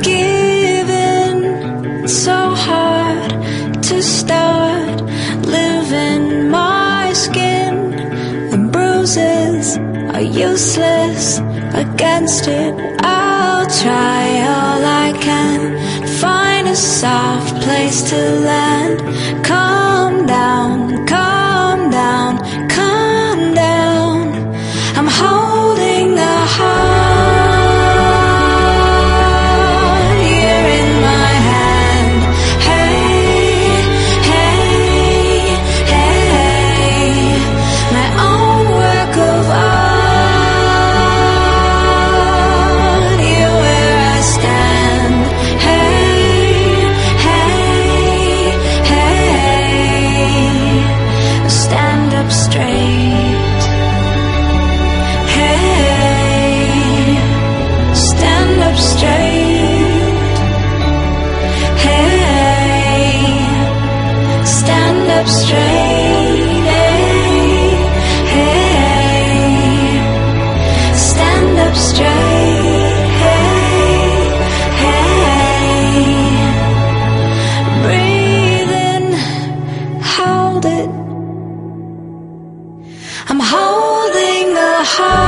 Giving so hard to start living. My skin and bruises are useless against it. I'll try all I can, find a soft place to land. I'm holding the heart.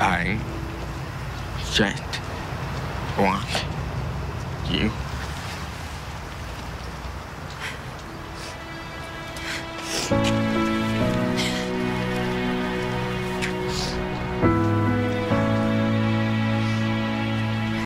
I just want you.